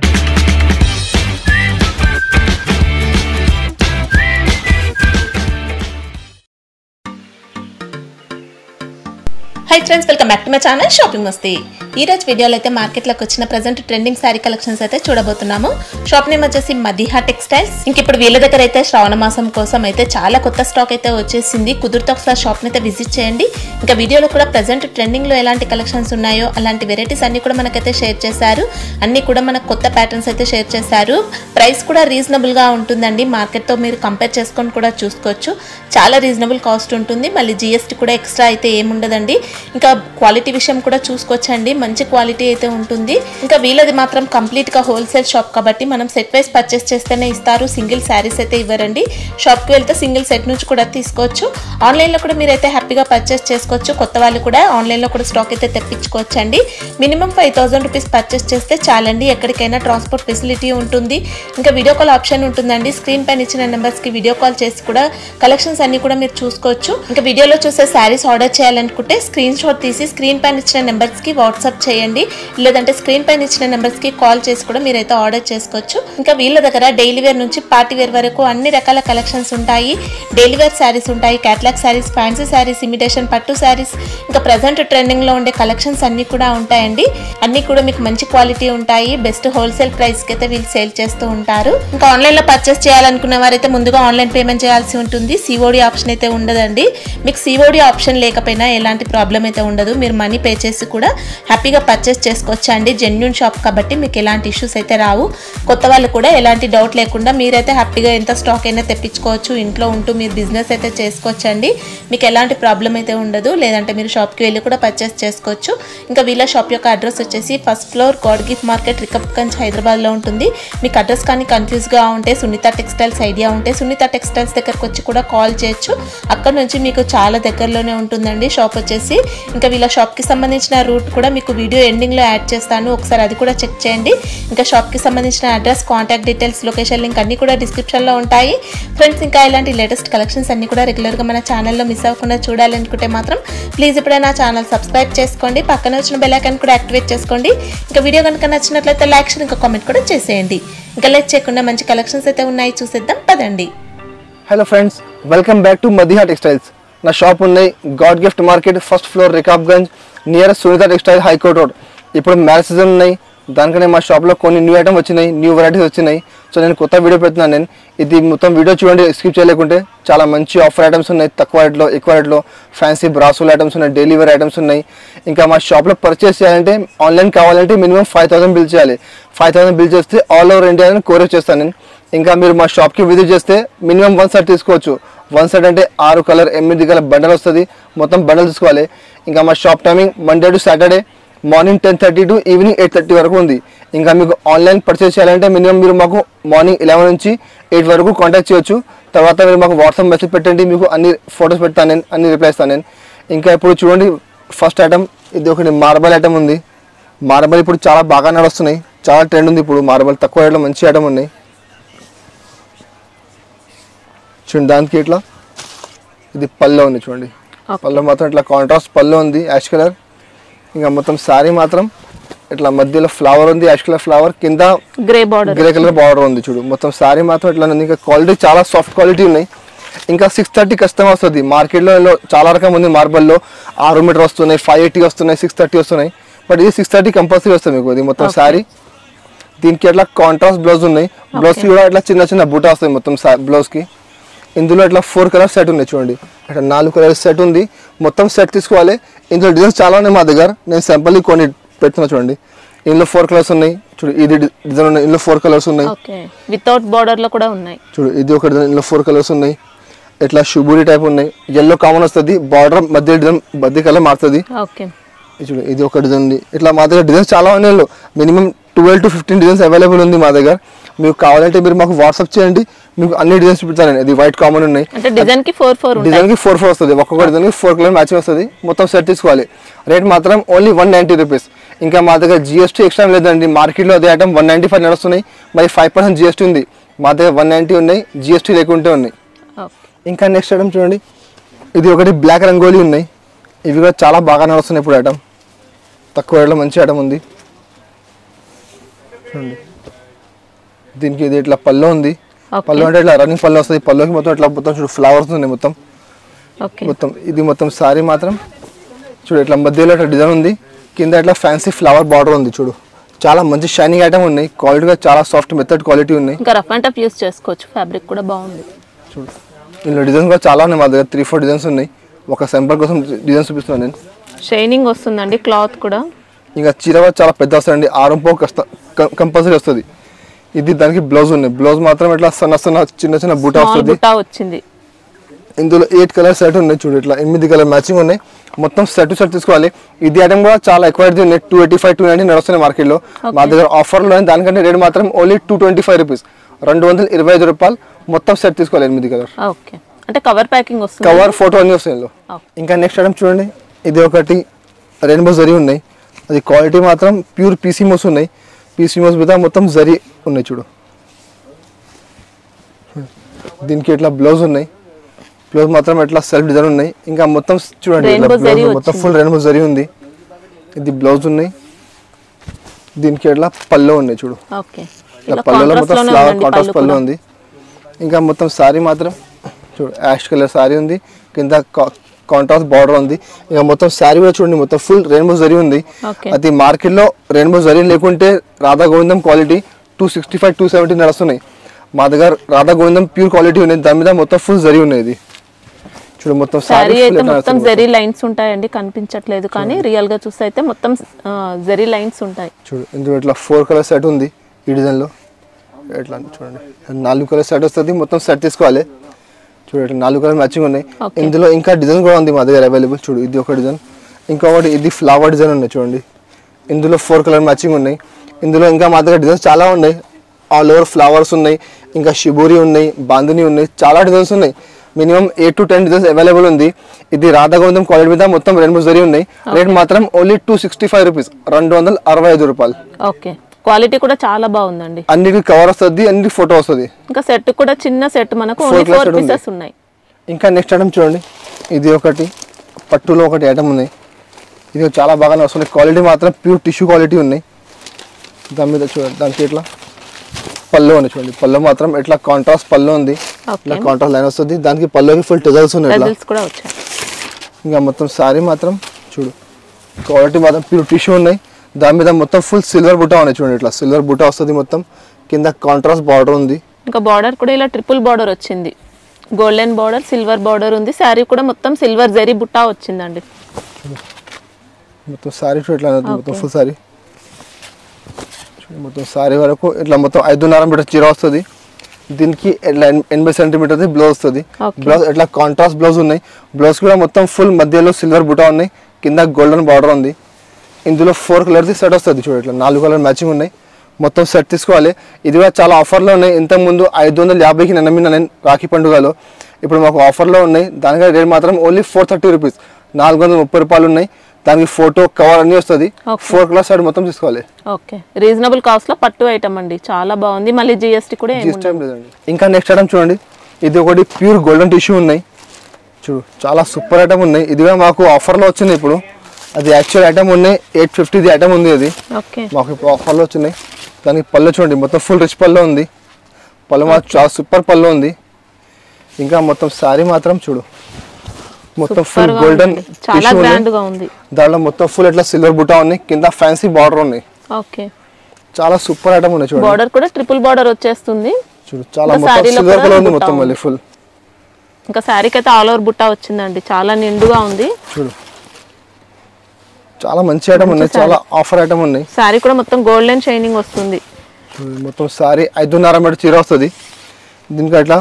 Bye. Hi friends welcome back to my channel shopping మస్తీ ఈ రోజు వీడియోలో అయితే మార్కెట్లోకి వచ్చిన ప్రజెంట్ ట్రెండింగ్ శారీ కలెక్షన్స్ అయితే చూడబోతున్నాము. షాప్ నేమ్ వచ్చేసి మదిహా టెక్స్టైల్స్ ఇంక ఇప్పుడు వీళ్ళ దగ్గర అయితే శ్రావణ మాసం కోసం అయితే చాలా కొత్త స్టాక్ అయితే వచ్చేసింది. కుదిరితే ఒకసారి షాప్ని అయితే విజిట్ చేయండి. ఇంకా వీడియోలో కూడా ప్రజెంట్ ట్రెండింగ్లో ఎలాంటి కలెక్షన్స్ ఉన్నాయో అలాంటి వెరైటీస్ అన్ని కూడా మనకైతే షేర్ చేశారు. అన్ని కూడా మనకు కొత్త ప్యాటర్న్స్ అయితే షేర్ చేశారు. ప్రైస్ కూడా రీజనబుల్గా ఉంటుందండి. మార్కెట్తో మీరు కంపేర్ చేసుకొని కూడా చూసుకోవచ్చు. చాలా రీజనబుల్ కాస్ట్ ఉంటుంది. మళ్ళీ జిఎస్టీ కూడా ఎక్స్ట్రా అయితే ఏముండదండి. ఇంకా క్వాలిటీ విషయం కూడా చూసుకోవచ్చండి. మంచి క్వాలిటీ అయితే ఉంటుంది. ఇంకా వీళ్ళది మాత్రం కంప్లీట్గా హోల్సేల్ షాప్ కాబట్టి మనం సెట్ వైస్ పర్చేస్ చేస్తేనే ఇస్తారు. సింగిల్ శారీస్ అయితే ఇవ్వరండి. షాప్కి వెళ్తే సింగిల్ సెట్ నుంచి కూడా తీసుకోవచ్చు. ఆన్లైన్లో కూడా మీరైతే హ్యాపీగా పర్చేస్ చేసుకోవచ్చు. కొత్త వాళ్ళు కూడా ఆన్లైన్లో కూడా స్టాక్ అయితే తెప్పించుకోవచ్చు అండి minimum five thousand rupees purchase చేస్తే చాలండి. ఎక్కడికైనా ట్రాన్స్పోర్ట్ ఫెసిలిటీ ఉంటుంది. ఇంకా వీడియో కాల్ ఆప్షన్ ఉంటుందండి. స్క్రీన్ పైన ఇచ్చిన నెంబర్స్కి వీడియో కాల్ చేసి కూడా కలెక్షన్స్ అన్ని కూడా మీరు చూసుకోవచ్చు. ఇంకా వీడియోలో చూసే శారీస్ ఆర్డర్ చేయాలనుకుంటే స్క్రీన్ షాట్ తీసి స్క్రీన్ పైన ఇచ్చిన నెంబర్స్కి వాట్సాప్ చేయండి. లేదంటే స్క్రీన్ పైన ఇచ్చిన నెంబర్స్కి కాల్ చేసి కూడా మీరైతే ఆర్డర్ చేసుకోవచ్చు. ఇంకా వీళ్ళ దగ్గర డైలీ వేర్ నుంచి పార్టీ వేర్ వరకు అన్ని రకాల కలెక్షన్స్ ఉంటాయి. డైలీ వేర్ శారీస్ ఉంటాయి catalogue saris fancy saris imitation పట్టు శారీస్ ఇంకా ప్రజెంట్ ట్రెండింగ్లో ఉండే కలెక్షన్స్ అన్ని కూడా ఉంటాయండి. అన్ని కూడా మీకు మంచి క్వాలిటీ ఉంటాయి. బెస్ట్ హోల్సేల్ ప్రైస్కి అయితే వీళ్ళు సేల్ చేస్తూ ఉంటారు. ఇంకా ఆన్లైన్లో పర్చేస్ చేయాలనుకున్న వారైతే ముందుగా ఆన్లైన్ పేమెంట్ చేయాల్సి ఉంటుంది. సిఓడి ఆప్షన్ అయితే ఉండదండి. మీకు సిఓడి ఆప్షన్ లేకపోయినా ఎలాంటి ప్రాబ్లం అయితే ఉండదు. మీరు మనీ పే చేసి కూడా హ్యాపీగా పర్చేస్ చేసుకోవచ్చు అండి జెన్యున్ షాప్ కాబట్టి మీకు ఎలాంటి ఇష్యూస్ అయితే రావు. కొత్త వాళ్ళు కూడా ఎలాంటి డౌట్ లేకుండా మీరైతే హ్యాపీగా ఎంత స్టాక్ అయినా తెప్పించుకోవచ్చు. ఇంట్లో ఉంటూ మీరు బిజినెస్ అయితే చేసుకోవచ్చు అండి మీకు ఎలాంటి ప్రాబ్లం అయితే ఉండదు. లేదంటే మీరు షాప్కి వెళ్ళి కూడా పర్చేస్ చేసుకోవచ్చు. ఇంకా వీళ్ళ షాప్ యొక్క అడ్రస్ వచ్చేసి first floor God gift market Rikabganj హైదరాబాద్లో ఉంటుంది. మీకు అడ్రస్ కానీ కన్ఫ్యూజ్గా ఉంటే సునీత టెక్స్టైల్స్ ఐడియా ఉంటే సునీత టెక్స్టైల్స్ దగ్గరకు వచ్చి కూడా కాల్ చేయొచ్చు అక్కడ నుంచి మీకు చాలా దగ్గరలోనే ఉంటుందండి. షాప్ వచ్చేసి ఇంకా వీళ్ళ షాప్కి సంబంధించిన రూట్ కూడా మీకు వీడియో ఎండింగ్లో యాడ్ చేస్తాను. ఒకసారి అది కూడా చెక్ చేయండి. ఇంకా షాప్కి సంబంధించిన address contact details location link అన్నీ కూడా డిస్క్రిప్షన్లో ఉంటాయి. ఫ్రెండ్స్ ఇంకా ఇలాంటి లేటెస్ట్ కలెక్షన్స్ అన్నీ కూడా రెగ్యులర్గా మన ఛానల్లో మిస్ అవ్వకుండా చూడాలనుకుంటే మాత్రం ప్లీజ్ ఇప్పుడే నా ఛానల్ సబ్స్క్రైబ్ చేసుకోండి. పక్కన వచ్చిన బెల్ కూడా యాక్టివేట్ చేసుకోండి. ఇంకా వీడియో కనుక నచ్చినట్లయితే లైక్ ఇంకా కామెంట్ కూడా చేసేయండి. ఇంకా లేట్ చేయకుండా మంచి కలెక్షన్స్ అయితే ఉన్నాయి చూసేద్దాం. పదండి. Hello friends welcome back to Madiha textiles నా షాప్ ఉన్నాయి God gift market first floor Rikabganj near Sunita textile high court road ఇప్పుడు మ్యారేజ్ సీజన్ ఉన్నాయి దానికనే మా షాప్లో కొన్ని న్యూ ఐటమ్ వచ్చినాయి న్యూ వెరైటీస్ వచ్చినాయి. సో నేను కొత్త వీడియో పెడుతున్నాను నేను. ఇది మొత్తం వీడియో చూడండి స్కిప్ చేయలేకుంటే. చాలా మంచి ఆఫర్ ఐటమ్స్ ఉన్నాయి తక్కువ రేట్లో ఎక్కువ రేట్లో. ఫ్యాన్సీ బ్రాసోల్ ఐటమ్స్ ఉన్నాయి డైలీ వేర్ ఐటమ్స్ ఉన్నాయి. ఇంకా మా షాప్లో పర్చేస్ చేయాలంటే ఆన్లైన్ కావాలంటే మినిమం ఫైవ్ థౌసండ్ బిల్ చేయాలి. ఫైవ్ థౌసండ్ బిల్ చేస్తే ఆల్ ఓవర్ ఇండియా అని కోరియర్ చేస్తాను నేను. ఇంకా మీరు మా షాప్కి విజిట్ చేస్తే మినిమం వన్ సెట్ తీసుకోవచ్చు. వన్ సెట్ అంటే ఆరు కలర్ ఎనిమిది కలర్ బండల్ వస్తుంది. మొత్తం బండల్ తీసుకోవాలి. ఇంకా మా shop timing Monday to Saturday morning ten thirty to evening eight thirty వరకు ఉంది. ఇంకా మీకు ఆన్లైన్ పర్చేస్ చేయాలంటే మినిమం మీరు మాకు మార్నింగ్ ఎలెవెన్ నుంచి ఎయిట్ వరకు కాంటాక్ట్ చేయొచ్చు. తర్వాత మీరు మాకు వాట్సాప్ మెసేజ్ పెట్టండి మీకు అన్ని ఫొటోస్ పెడతాను నేను అన్ని రిప్లై ఇస్తాను నేను. ఇంకా ఇప్పుడు చూడండి ఫస్ట్ ఐటమ్ ఇది ఒకటి మార్బల్ ఐటమ్ ఉంది. మార్బల్ ఇప్పుడు చాలా బాగా నడుస్తున్నాయి. చాలా ట్రెండ్ ఉంది ఇప్పుడు. మార్బల్ తక్కువ రేట్లో మంచి ఐటమ్ ఉన్నాయి చూడండి దానికి ఇట్లా. ఇది పళ్ళు ఉంది చూడండి. పళ్ళు మాత్రం ఇట్లా కాంట్రాస్ట్ పళ్ళు ఉంది యాష్ కలర్ ఇంకా మొత్తం శారీ మాత్రం ఇట్లా మధ్యలో ఫ్లవర్ ఉంది యాష్ కలర్ ఫ్లవర్ కింద grey border grey colour border ఉంది చూడు. మొత్తం శారీ మాత్రం ఇట్లా ఉంది. ఇంకా క్వాలిటీ చాలా సాఫ్ట్ క్వాలిటీ ఉన్నాయి. ఇంకా సిక్స్ థర్టీ కష్టం వస్తుంది. మార్కెట్లో చాలా రకం ఉంది మార్బల్లో ఆరు మీటర్ వస్తున్నాయి ఫైవ్ ఎయిటీ వస్తున్నాయి సిక్స్ థర్టీ వస్తున్నాయి. బట్ ఇది సిక్స్ థర్టీ కంపల్సరీ వస్తుంది మీకు ఇది మొత్తం శారీ దీనికి ఇట్లా కాంట్రాస్ట్ బ్లౌజ్ ఉన్నాయి. బ్లౌజ్కి కూడా ఇట్లా చిన్న చిన్న బూటా వస్తాయి మొత్తం బ్లౌజ్కి. ఇందులో ఇట్లా ఫోర్ కలర్ సెట్ ఉన్నాయి చూడండి. ఇట్లా నాలుగు కలర్ సెట్ ఉంది. మొత్తం సెట్ తీసుకోవాలి. ఇందులో డిజైన్స్ చాలా ఉన్నాయి మా దగ్గర. నేను సింపుల్ కొన్ని పెడుతున్నా చూడండి. ఇందులో ఫోర్ కలర్స్ ఉన్నాయి. చూడు ఇది డిజైన్ ఉన్నాయి. ఇందులో ఫోర్ కలర్స్ ఉన్నాయి. వితౌట్ బార్డర్లో కూడా ఉన్నాయి. చూడు ఇది ఒక డిజైన్ ఇందులో ఫోర్ కలర్స్ ఉన్నాయి. ఇట్లా షుబూరి టైప్ ఉన్నాయి. ఎల్లో కామన్ వస్తుంది. బార్డర్ మధ్య డిజైన్ మధ్య కలర్ మారుతుంది. చూడు ఇది ఒక డిజైన్ ఉంది. ఇట్లా మా దగ్గర డిజైన్స్ చాలా ఉన్నాయి minimum twelve to fifteen designs available ఉంది మా దగ్గర. మీకు కావాలంటే మీరు మాకు వాట్సాప్ చేయండి. మీకు అన్ని డిజైన్స్ చూపిస్తాను ఇది వైట్ కామన్ ఉన్నాయి. డిజైన్కి ఫోర్ ఫోర్ డిజైన్కి ఫోర్ ఫోర్ వస్తుంది. ఒక్కొక్క డిజైన్కి ఫోర్ కలర్ మ్యాచింగ్ వస్తుంది. మొత్తం సెట్ తీసుకోవాలి. రేట్ మాత్రం ఓన్లీ వన్ నైంటీ రూపీస్ ఇంకా మా దగ్గర జిఎస్టీ ఎక్స్ట్రా లేదండి. మార్కెట్లో అదే ఐటమ్ వన్ నైంటీ ఫైవ్ నడుస్తున్నాయి. మరి ఫైవ్ పర్సెంట్ జిఎస్టీ ఉంది. మా దగ్గర వన్ నైంటీ ఉన్నాయి. జిఎస్టీ లేకుంటే ఉన్నాయి. ఇంకా నెక్స్ట్ ఐటమ్ చూడండి. ఇది ఒకటి బ్లాక్ రంగోలీ ఉన్నాయి. ఇవి కూడా చాలా బాగా నడుస్తున్నాయి ఇప్పుడు ఐటమ్ తక్కువ రేట్లో మంచి ఐటమ్ ఉంది. చూడండి. దీనికి ఇది ఇట్లా పళ్ళు ఉంది. పళ్ళు అంటే ఇట్లా రన్నింగ్ పళ్ళు వస్తుంది. పళ్ళుకి మొత్తం ఇట్లా మొత్తం చూడు ఫ్లవర్స్ ఉన్నాయి మొత్తం. ఓకే. మొత్తం ఇది మొత్తం సారీ మాత్రం. చూడు ఇట్లా మధ్యలో ఇట్లా డిజైన్ ఉంది. కింద ఇట్లా ఫ్యాన్సీ ఫ్లవర్ బార్డర్ ఉంది చూడు. చాలా మంచి షైనింగ్ ఐటమ్ ఉన్నాయి. క్వాలిటీగా చాలా సాఫ్ట్ మెథడ్ క్వాలిటీ ఉన్నాయి. ఇంకా రఫ్ అండ్ టఫ్ యూస్ చేసుకోవచ్చు. ఫ్యాబ్రిక్ కూడా బాగుంది. చూడు. ఇందులో డిజైన్స్ కూడా చాలా ఉన్నాయి మా దగ్గర. త్రీ ఫోర్ డిజైన్స్ ఉన్నాయి. ఒక సింపుల్ కోసం డిజైన్స్ చూపిస్తున్నాను నేను. షైనింగ్ వస్తుందండి. క్లాత్ కూడా. ఇంకా చీర కూడా చాలా పెద్ద వస్తుందండి ఆరంపో కంపల్సరీ వస్తుంది. ఇది దానికి బ్లౌజ్ ఉన్నాయి బ్లౌజ్ మాత్రం ఇట్లా సన్న సన్న చిన్న చిన్న బూటా వస్తుంది. వచ్చింది. ఇందులో ఎయిట్ కలర్ సెట్ ఉన్నాయి చూడు ఇట్లా. ఎనిమిది కలర్ మ్యాచింగ్ ఉన్నాయి. మొత్తం సెట్ టు సెట్ తీసుకోవాలి. ఇది ఐటమ్ కూడా చాలా ఎక్కువ ఉన్నాయి. Two eighty five two ninety నడుస్తున్నాయి మార్కెట్లో మా దగ్గర ఆఫర్లో దానికంటే రేట్ మాత్రం only two twenty five rupees రెండు వందల ఇరవై ఐదు రూపాయలు మొత్తం సెట్ తీసుకోవాలి ఎనిమిది కలర్ అంటే కవర్ ప్యాకింగ్ వస్తుంది. కవర్ ఫోటో అన్ని వస్తాయి. ఇంకా నెక్స్ట్ ఐటమ్ చూడండి. ఇది ఒకటి రెయిన్బో జరీ ఉన్నాయి. అది క్వాలిటీ మాత్రం ప్యూర్ పీసీ మోస్ ఉన్నాయి. పీసీ మోస్ మీద మొత్తం జరీ ఉన్నాయి చూడు. దీనికి ఇట్లా బ్లౌజ్ ఉన్నాయి? బ్లౌజ్ మాత్రం ఇట్లా సెల్ఫ్ డిజైన్ ఉన్నాయి? ఇంకా మొత్తం చూడండి మొత్తం. ఫుల్ రెయిన్బో జరీ ఉంది. ఇది బ్లౌజ్ ఉన్నాయి. దీనికి ఇట్లా పళ్ళు ఉన్నాయి చూడు. పళ్ళులో కాంట్రాస్ట్ మొత్తం ఫ్లవర్ కాంట్రాస్ట్ పళ్ళు ఉంది. ఇంకా మొత్తం సారీ మాత్రం చూడు యాష్ కలర్ సారీ ఉంది. కింద కాంట్రాస్ట్ బార్డర్ ఉంది. ఇంకా మొత్తం సారీ కూడా చూడండి మొత్తం ఫుల్ రెయిన్బో జరీ ఉంది. అది మార్కెట్లో రెయిన్బో జరీ లేకుంటే Radha Govindam quality two sixty five two seventy నడుస్తున్నాయి. మా దగ్గర రాధా గోవిందం ప్యూర్ క్వాలిటీ ఉంది. దాని మీద మొత్తం ఫుల్ జరీ ఉన్నాయి ఇది. చూడు మొత్తం శారీ సారీ అయితే మొత్తం జెరీ లైన్స్ ఉంటాయండి కనిపించట్లేదు కానీ రియల్గా చూస్తే అయితే మొత్తం జెరీ లైన్స్ ఉంటాయి. చూడు ఇందులో ఇట్లా ఫోర్ కలర్ సెట్ ఉంది ఈ డిజైన్లో ఎట్లా అంటే చూడండి. నాలుగు కలర్ సెట్ వస్తుంది మొత్తం సెట్ తీసుకోవాలి. చూడు ఇట్లా నాలుగు కలర్ మ్యాచింగ్ ఉన్నాయి. ఇందులో ఇంకా డిజైన్ కూడా ఉంది మా దగ్గర అవైలబుల్ చూడు ఇది ఒక డిజైన్ ఇంకొకటి ఇది ఫ్లవర్ డిజైన్ ఉన్నాయి చూడండి. ఇందులో ఫోర్ కలర్ మ్యాచింగ్ ఉన్నాయి. ఇందులో ఇంకా మా దగ్గర డిజైన్స్ చాలా ఉన్నాయి. ఆల్ ఓవర్ ఫ్లవర్స్ ఉన్నాయి. ఇంకా షిబూరి ఉన్నాయి బాందిని ఉన్నాయి. చాలా డిజైన్స్ ఉన్నాయి. Minimum eight to ten designs available ఉంది. ఇది రాధా గోవిందం క్వాలిటీ మీద మొత్తం రెండు మూడు జరి ఉన్నాయి. రేట్ మాత్రం only two sixty five rupees రెండు వందల అరవై ఐదు రూపాయలు. ఓకే క్వాలిటీ కూడా చాలా బాగుందండి. అన్నిటికి కవర్ వస్తుంది అన్నిటికి ఫోటో వస్తుంది. ఇంకా సెట్ కూడా చిన్న సెట్ మనకు ఓన్లీ ఫోర్. పీసెస్ ఉన్నాయి. ఇంకా నెక్స్ట్ ఐటమ్ చూడండి. ఇది ఒకటి పట్టులో ఒకటి ఐటమ్ ఉంది. ఇది చాలా బాగానే వస్తుంది. క్వాలిటీ మాత్రం ప్యూర్ టిష్యూ క్వాలిటీ ఉన్నాయి. దాని మీద చూడండి దానికి ఇట్లా పళ్ళు ఉంది చూడండి. పళ్ళు మాత్రం ఇట్లా కాంట్రాస్ట్ పళ్ళు ఉంది. ఇట్లా కాంట్రాస్ట్ లైన్ వస్తుంది. దానికి పళ్ళుకి ఫుల్ టెజల్స్ ఉన్నాయి ఇంకా మొత్తం సారీ మాత్రం చూడు. క్వాలిటీ మాత్రం ప్యూర్ టిష్యూ ఉన్నాయి. దాని మీద మొత్తం ఫుల్ సిల్వర్ బుట్ట ఉన్నాయి చూడండి ఇట్లా. సిల్వర్ బుట్ట వస్తుంది మొత్తం. కింద కాంట్రాస్ట్ బార్డర్ ఉంది. ఇంకా బార్డర్ కూడా ఇలా ట్రిపుల్ బార్డర్ వచ్చింది. గోల్డెన్ బార్డర్ సిల్వర్ బార్డర్ ఉంది. శారీ కూడా మొత్తం సిల్వర్ జరీ బుట్టా వచ్చిందండి. మొత్తం సారీ చూడు ఇట్లా మొత్తం ఫుల్ సారీ చూడు మొత్తం సారీ వరకు ఇట్లా మొత్తం ఐదున్నర మీటర్ చీర వస్తుంది. దీనికి ఇట్లా ఎన్- ఎనభై సెంటీమీటర్ బ్లౌజ్ వస్తుంది. బ్లౌజ్ ఇట్లా కాంట్రాస్ట్ బ్లౌజ్ ఉన్నాయి. బ్లౌజ్ కూడా మొత్తం ఫుల్ మధ్యలో సిల్వర్ బుటా ఉన్నాయి. కింద గోల్డెన్ బార్డర్ ఉంది. ఇందులో ఫోర్ కలర్స్ సెట్ వస్తుంది చూడు ఇట్లా. నాలుగు కలర్ మ్యాచింగ్ ఉన్నాయి. మొత్తం సెట్ తీసుకోవాలి. ఇది కూడా చాలా ఆఫర్లో ఉన్నాయి. ఇంతకుముందు ఐదు వందల యాభైకి నేను నమ్మిన నేను రాఖీ పండుగలో. ఇప్పుడు మాకు ఆఫర్లో ఉన్నాయి. దానికి రేట్ మాత్రం ఓన్లీ ఫోర్ థర్టీ రూపీస్ నాలుగు వందల ముప్పై రూపాయలు ఉన్నాయి. దానికి ఫోటో కవర్ అన్నీ వస్తుంది. ఫోర్ కలర్ సెట్ మొత్తం తీసుకోవాలి. ఓకే రీజనబుల్ కాస్ట్లో పట్టు ఐటమ్ అండి. చాలా బాగుంది. మళ్ళీ జిఎస్టీ కూడా ఇంకా నెక్స్ట్ ఐటమ్ చూడండి. ఇది ఒకటి ప్యూర్ గోల్డెన్ టిష్యూ ఉన్నాయి. చూడు చాలా సూపర్ ఐటమ్ ఉన్నాయి. ఇది కూడా మాకు ఆఫర్లో వచ్చింది ఇప్పుడు. అది యాక్చువల్ ఐటమ్ ఉన్నాయి. ఎయిట్ ఫిఫ్టీది ఐటమ్ ఉంది అది. మాకు ఇప్పుడు ఆఫర్లో వచ్చినాయి. దానికి పళ్ళు చూడండి. మొత్తం ఫుల్ రిచ్ పళ్ళు ఉంది. పళ్ళు మాత్రం చాలా సూపర్ పళ్ళు ఉంది. ఇంకా మొత్తం సారీ మాత్రం చూడు. మొత్తం ఫుల్ గోల్డెన్ ఉంది. ఉంది. దాంట్లో మొత్తం ఫుల్ ఇట్లా సిల్వర్ బుటా ఉన్నాయి. కింద ఫ్యాన్సీ బార్డర్ ఉన్నాయి. ఓకే చాలా సూపర్ ఐటమ్ ఉన్నాయి చూడండి. బార్డర్ కూడా ట్రిపుల్ బార్డర్ వచ్చేస్తుంది. చూడు చాలా మొత్తం సిల్వర్ కలర్ ఉంది మొత్తం ఉంది. మళ్ళీ ఫుల్ ఇంకా శారీకి అయితే ఆల్ ఓవర్ బుట్టా వచ్చిందండి. చాలా నిండుగా ఉంది. చూడు. చాలా మంచి ఐటమ్ ఉన్నాయి చాలా ఆఫర్ ఐటమ్ ఉన్నాయి. శారీ కూడా మొత్తం గోల్డెన్ షైనింగ్ వస్తుంది. మొత్తం సారీ ఐదున్నర మీటర్ చీర వస్తుంది. దీనికి అట్లా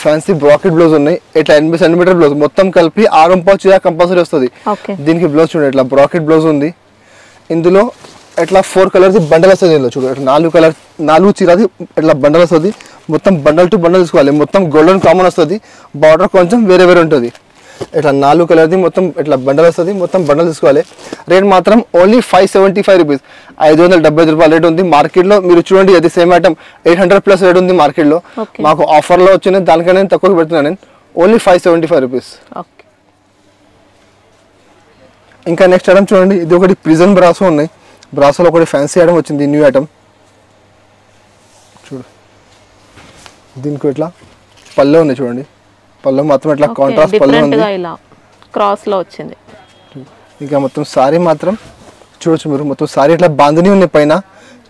ఫ్యాన్సీ బ్రాకెట్ బ్లౌజ్ ఉన్నాయి ఇట్లా ఎనభై సెంటీమీటర్ బ్లౌజ్ మొత్తం కలిపి ఆరు పావు చీర కంపల్సరీ వస్తుంది. దీనికి బ్లౌజ్ చూడండి ఇట్లా బ్రాకెట్ బ్లౌజ్ ఉంది. ఇందులో ఇట్లా ఫోర్ కలర్స్ బండల్ వస్తుంది ఇందులో చూడు. ఇట్లా నాలుగు కలర్ నాలుగు చీరది ఇట్లా బండల్ వస్తుంది. మొత్తం బండల్ టు బండల్ తీసుకోవాలి. మొత్తం గోల్డెన్ కామన్ వస్తుంది. బార్డర్ కొంచెం వేరే వేరే ఉంటుంది. ఇట్లా నాలుగు కలర్ది మొత్తం ఇట్లా బండల్ వస్తుంది మొత్తం బండల్ తీసుకోవాలి. రేట్ మాత్రం only five seventy five rupees ఐదు వందల డెబ్బై ఐదు రూపాయలు రేట్ ఉంది. మార్కెట్లో మీరు చూడండి అది same item eight hundred plus rate ఉంది మార్కెట్లో. మాకు ఆఫర్లో వచ్చింది దానికన్నా నేను తక్కువ పెడుతున్నాను నేను. Only five seventy five rupees ఇంకా నెక్స్ట్ ఐటమ్ చూడండి ఇది ఒకటి ప్రిజన్ బ్రాసో ఉన్నాయి. బ్రాసోలో ఒకటి ఫ్యాన్సీ ఐటమ్ వచ్చింది న్యూ ఐటమ్ చూడు. దీనికి ఇట్లా పళ్ళు ఉన్నాయి చూడండి. పళ్ళు మాత్రం ఇట్లా కాంట్రాస్ట్ పళ్ళు ఉంది. ఇలా క్రాస్లో వచ్చింది. ఇంకా మొత్తం సారీ మాత్రం చూడొచ్చు మీరు. మొత్తం సారీ ఇట్లా బాందిని ఉన్నాయి పైన.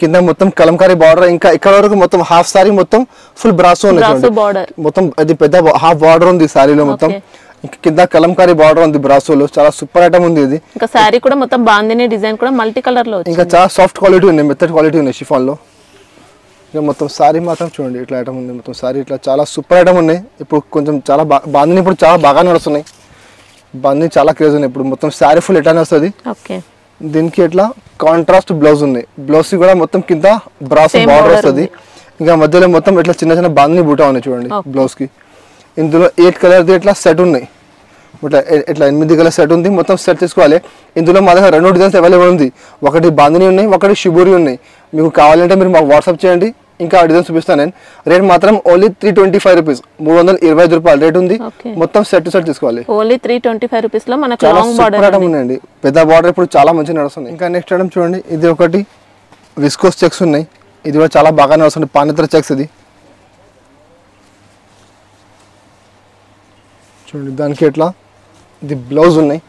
కింద మొత్తం కలంకారీ బార్డర్ ఇంకా ఇక్కడ వరకు మొత్తం హాఫ్ సారీ మొత్తం ఫుల్ బ్రాసో ఉంది మొత్తం అది పెద్ద హాఫ్ బార్డర్ ఉంది సారీలో మొత్తం. ఇంకా కింద కలంకారీ బార్డర్ ఉంది బ్రాసోలో చాలా సూపర్ ఐటమ్ ఉంది ఇది. ఇంకా శారీ కూడా మొత్తం బాందిని డిజైన్ కూడా మల్టీ కలర్లో ఇంకా చాలా సాఫ్ట్ క్వాలిటీ ఉన్నాయి మెత్తటి క్వాలిటీ ఉన్నాయి షిఫాన్లో ఇంకా మొత్తం సారీ మాత్రం చూడండి ఇట్లా ఐటమ్ ఉంది. మొత్తం సారీ ఇట్లా చాలా సూపర్ ఐటమ్ ఉన్నాయి. ఇప్పుడు కొంచెం చాలా బా బాందిని ఇప్పుడు చాలా బాగా నడుస్తున్నాయి. బాందిని చాలా క్రేజ్ ఉన్నాయి. ఇప్పుడు మొత్తం సారీ ఫుల్ ఎట్లానే వస్తుంది. దీనికి ఇట్లా కాంట్రాస్ట్ బ్లౌజ్ ఉంది. బ్లౌజ్ కూడా మొత్తం కింద బ్రాస్ బార్డర్ వస్తుంది. ఇంకా మధ్యలో మొత్తం ఇట్లా చిన్న చిన్న బాందిని బూటా ఉన్నాయి చూడండి. బ్లౌజ్కి. ఇందులో ఎయిట్ కలర్ది ఇట్లా సెట్ ఉన్నాయి. ఇట్లా ఇట్లా ఎనిమిది కలర్ సెట్ ఉంది. మొత్తం సెట్ తీసుకోవాలి ఇందులో మా దగ్గర రెండు డిజైన్స్ అవైలబుల్ ఉంది. ఒకటి బాందిని ఉన్నాయి ఒకటి షిబూరి ఉన్నాయి. మీకు కావాలంటే మీరు మాకు వాట్సాప్ చేయండి. ఇంకా ఆ డిజైన్ చూపిస్తాను నేను. రేట్ మాత్రం only three twenty five rupees మూడు వందల ఇరవై ఐదు రూపాయలు రేట్ ఉంది. మొత్తం సెట్ టు సెట్ తీసుకోవాలి ఓన్లీ త్రీ ట్వంటీ ఫైవ్ రూపీస్లో మనకు లాంగ్ బార్డర్ ఐటమ్ ఉన్నాయండి పెద్ద బార్డర్ ఇప్పుడు చాలా మంచిగా నడుస్తుంది. ఇంకా నెక్స్ట్ ఐటమ్ చూడండి. ఇది ఒకటి. విస్కోస్ చెక్స్ ఉన్నాయి. ఇది కూడా చాలా బాగా నడుస్తుంది. పానిత్ర చెక్స్ ఇది. చూడండి దానికి ఇట్లా ఇది బ్లౌజ్ ఉన్నాయి.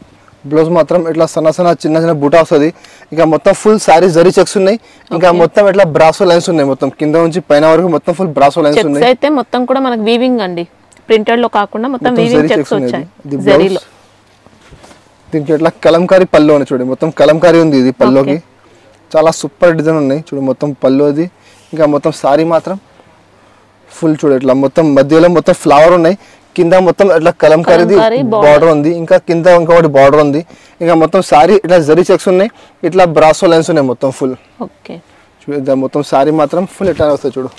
బ్లౌజ్ మాత్రం ఇట్లా సన్న సన్న చిన్న చిన్న బూటా వస్తుంది. ఇంకా మొత్తం ఫుల్ శారీ జరీ చెక్స్ ఉన్నాయి. ఇంకా మొత్తం ఇట్లా బ్రాసో లైన్స్ ఉన్నాయి మొత్తం. కింద నుంచి పైన వరకు మొత్తం ఫుల్ బ్రాసో లైన్స్ ఉన్నాయి. అయితే మొత్తం కూడా మనకు వీవింగ్ అండి. ప్రింటెడ్లో కాకుండా మొత్తం వీవింగ్ చెక్స్ ఉన్నాయి. వచ్చాయి. జరీలో దీనికి ఇట్లా కలంకారీ పళ్ళు అని చూడండి మొత్తం కలంకారీ ఉంది ఇది పల్లోకి. చాలా సూపర్ డిజైన్ ఉన్నాయి. చూడు మొత్తం పళ్ళు అది. ఇంకా మొత్తం సారీ మాత్రం ఫుల్ చూడు ఇట్లా మొత్తం మధ్యలో మొత్తం ఫ్లవర్ ఉన్నాయి. కింద మొత్తం ఇట్లా కలంకారీది. బార్డర్ ఉంది. ఇంకా కింద ఇంకొకటి బార్డర్ ఉంది. ఇంకా మొత్తం సారీ ఇట్లా జరీ చెక్స్ ఉన్నాయి. ఇట్లా బ్రాసో లైన్స్ ఉన్నాయి మొత్తం ఫుల్ ఇది మొత్తం సారీ మాత్రం ఫుల్ ఎట్లా వస్తాయి చూడు.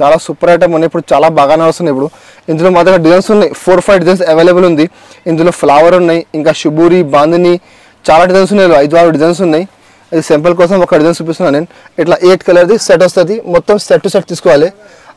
చాలా సూపర్ ఐటమ్ ఉన్నాయి. ఇప్పుడు చాలా బాగానే వస్తున్నాయి ఇప్పుడు. ఇందులో మా దగ్గర డిజైన్స్ ఉన్నాయి. ఫోర్ ఫైవ్ డిజైన్స్ అవైలబుల్ ఉంది. ఇందులో ఫ్లవర్ ఉన్నాయి. ఇంకా షుబూరి బాందిని చాలా డిజైన్స్ ఉన్నాయి. ఐదు ఆరు డిజైన్స్ ఉన్నాయి. అది సింపుల్ కోసం ఒక డిజైన్ చూపిస్తున్నాను నేను. ఇట్లా ఎయిట్ కలర్ది సెట్ వస్తుంది. మొత్తం సెట్ టు సెట్ తీసుకోవాలి.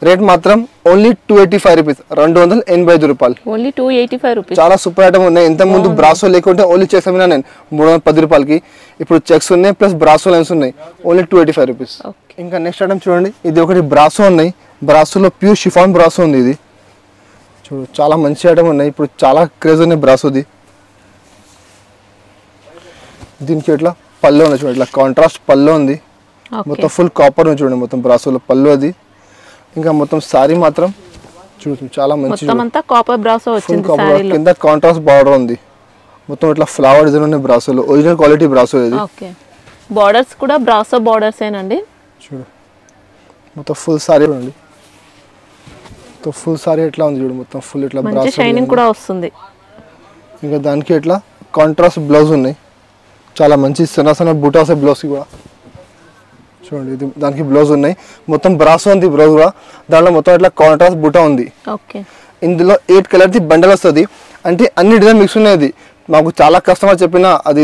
రేట్ మాత్రం only two eighty five rupees రెండు వందల ఎనభై ఐదు రూపాయలు. Only two eighty five rupees చాలా సూపర్ ఐటమ్ ఉన్నాయి. ఇంత ముందు బ్రాసో లేకుంటే ఓన్లీ చెక్స్ అమ్మినా నేను. మూడు వందల పది రూపాయలకి. ఇప్పుడు చెక్స్ ఉన్నాయి ప్లస్ బ్రాసో లైన్స్ ఉన్నాయి. Only two eighty five rupees ఇంకా నెక్స్ట్ ఐటమ్ చూడండి. ఇది ఒకటి బ్రాసో ఉన్నాయి. బ్రాసోలో ప్యూర్ షిఫాన్ బ్రాసో ఉంది ఇది. చూడు చాలా మంచి ఐటమ్ ఉన్నాయి. ఇప్పుడు చాలా క్రేజ్ ఉన్నాయి బ్రాసోది దీనికి ఇట్లా పళ్ళు ఉంది చూడండి ఇట్లా కాంట్రాస్ట్ పళ్ళు ఉంది. మొత్తం ఫుల్ కాపర్ ఉంది చూడండి మొత్తం బ్రాసోలో పళ్ళు అది. ఇంకా మొత్తం సారీ మాత్రం చూడు చాలా మంచి మొత్తం అంతా కాపర్ బ్రాసో వచ్చింది కింద కాంట్రాస్ట్ బార్డర్ ఉంది. మొత్తం ఇట్లా ఫ్లవర్ డిజైన్ ఉన్నాయి బ్రాసోలో ఒరిజినల్ క్వాలిటీ బ్రాసో ఇది. ఓకే. బార్డర్స్ కూడా బ్రాసో బార్డర్స్ ఏనండి? చూడు. మొత్తం ఫుల్ సారీ చూడండి మొత్తం ఫుల్ సారీ ఎట్లా ఉంది చూడు మొత్తం ఫుల్ ఇట్లా మంచి బ్రాస్ షైనింగ్ కూడా వస్తుంది. ఇంకా దానికి ఇట్లా కాంట్రాస్ట్ బ్లౌజ్ ఉన్నాయి. చాలా మంచి సన్న సన్న బూటాస్ బ్లౌజ్ కూడా చూడండి ఇది దానికి బ్లౌజ్ ఉన్నాయి. మొత్తం బ్రాస్ ఉంది బ్లౌజ్ కూడా. దాంట్లో మొత్తం ఇట్లా కాంట్రాస్ట్ బూటా ఉంది. ఓకే. ఇందులో ఎయిట్ కలర్ది బండల్ వస్తుంది. అంటే అన్ని డిజైన్ మిక్స్ ఉన్నాయి మాకు చాలా కస్టమర్ చెప్పిన అది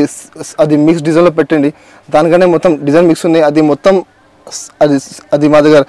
అది మిక్స్ డిజైన్లో పెట్టండి. దానికనే మొత్తం డిజైన్ మిక్స్ ఉన్నాయి. అది మొత్తం అది అది మా దగ్గర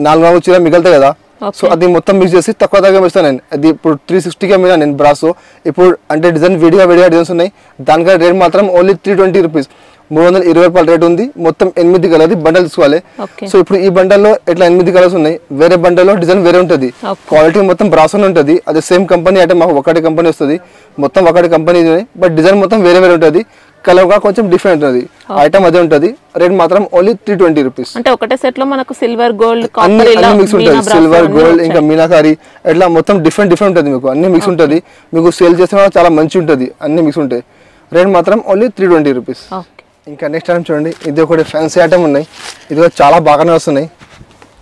నాలుగు నాలుగు చీర మిగులుతాయి కదా. సో. అది మొత్తం మిక్స్ చేసి తక్కువ తక్కువ ఇస్తాను నేను. అది ఇప్పుడు త్రీ సిక్స్టీకి అమ్మినా నేను బ్రాసో ఇప్పుడు అంటే డిజైన్ విడిగా విడిగా డిజైన్స్ ఉన్నాయి. దానికన్నా రేట్ మాత్రం ఓన్లీ త్రీ ట్వంటీ రూపీస్ మూడు వందల ఇరవై రూపాయల రేట్ ఉంది. మొత్తం ఎనిమిది కలర్ది బండల్ తీసుకోవాలి. సో ఇప్పుడు ఈ బండల్లో ఇట్లా ఎనిమిది కలర్స్ ఉన్నాయి? వేరే బండల్లో డిజైన్ వేరే ఉంటుంది. క్వాలిటీ మొత్తం బ్రాసన్ ఉంటుంది. అది సేమ్ కంపెనీ అంటే మాకు ఒకటి కంపెనీ వస్తుంది. మొత్తం ఒకటి కంపెనీ బట్ డిజైన్ మొత్తం వేరే వేరే ఉంటుంది. కలర్ కూడా కొంచెం డిఫరెంట్ ఉంటుంది ఐటమ్ అదే ఉంటుంది. రేట్ మాత్రం ఓన్లీ త్రీ ట్వంటీ రూపీస్ అంటే ఒకటే సెట్లో మనకు సిల్వర్ గోల్డ్ అన్ని మిక్స్ ఉంటుంది. Silver gold. ఇంకా మీనాకారి ఇట్లా మొత్తం డిఫరెంట్ డిఫరెంట్ ఉంటుంది మీకు. అన్ని మిక్స్ ఉంటుంది. మీకు సేల్ చేసిన చాలా మంచి ఉంటుంది. అన్ని మిక్స్ ఉంటాయి. రేట్ మాత్రం ఓన్లీ త్రీ ట్వంటీ రూపీస్ ఇంకా నెక్స్ట్ ఐటమ్ చూడండి. ఇది ఒకటి ఫ్యాన్సీ ఐటమ్ ఉన్నాయి. ఇది చాలా బాగానే వస్తున్నాయి.